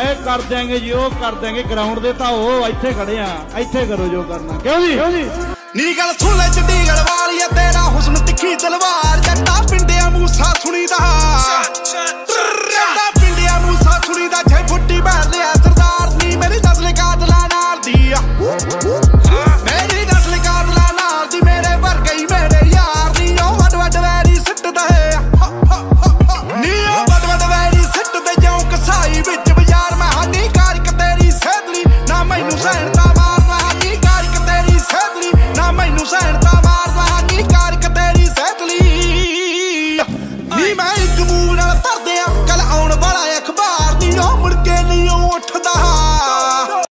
ਐ ਕਰ ਦਿਆਂਗੇ ਜੀ, ਉਹ ਕਰ ਦਿਆਂਗੇ। ਗਰਾਊਂਡ ਦੇ ਤਾਂ ਉਹ ਇੱਥੇ ਖੜੇ ਆ। ਇੱਥੇ ਕਰੋ ਜੋ ਕਰਨਾ। ਕਿਉਂ ਜੀ? ਕਿਉਂ ਨੀ ਗੱਲ ਸੁਣ ਲੈ ਚੰਡੀਗੜ੍ਹ ਵਾਲੀਆ ਤੇਰਾ ਹੁਸਨ ਤਿੱਖੀ ਤਲਵਾਰ। ਸਹਿਣਤਾ ਮਾਰਦਾ ਨੀ ਕਾਰਕ ਤੇਰੀ ਸਹਿਤ ਲਈ। ਨਾ ਮੈਨੂੰ ਸਹਿਣਤਾ ਮਾਰਦਾ ਨੀ ਕਾਰਕ ਤੇਰੀ ਸਹਿਤ ਲਈ। ਨੀ ਮੈਂ ਇੱਕ ਮੂਲ ਨਾਲ ਤਰਦਿਆਂ ਕੱਲ ਆਉਣ ਵਾਲਾ ਅਖਬਾਰ ਦੀ ਉਹ ਮੁੜ ਕੇ ਨਹੀਂ